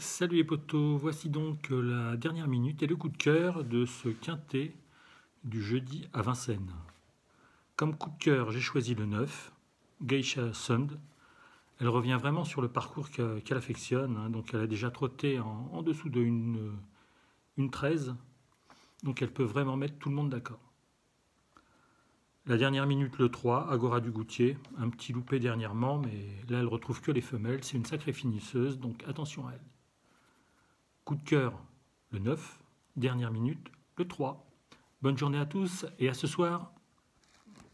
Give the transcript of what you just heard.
Salut les potos, voici donc la dernière minute et le coup de cœur de ce quintet du jeudi à Vincennes. Comme coup de cœur, j'ai choisi le 9, Geisha Sund. Elle revient vraiment sur le parcours qu'elle affectionne, hein. donc elle a déjà trotté en, dessous de une, une 13, donc elle peut vraiment mettre tout le monde d'accord. La dernière minute, le 3, Agora du Goutier, un petit loupé dernièrement, mais là elle retrouve que les femelles, c'est une sacrée finisseuse, donc attention à elle. Coup de cœur, le 9, dernière minute, le 3. Bonne journée à tous et à ce soir.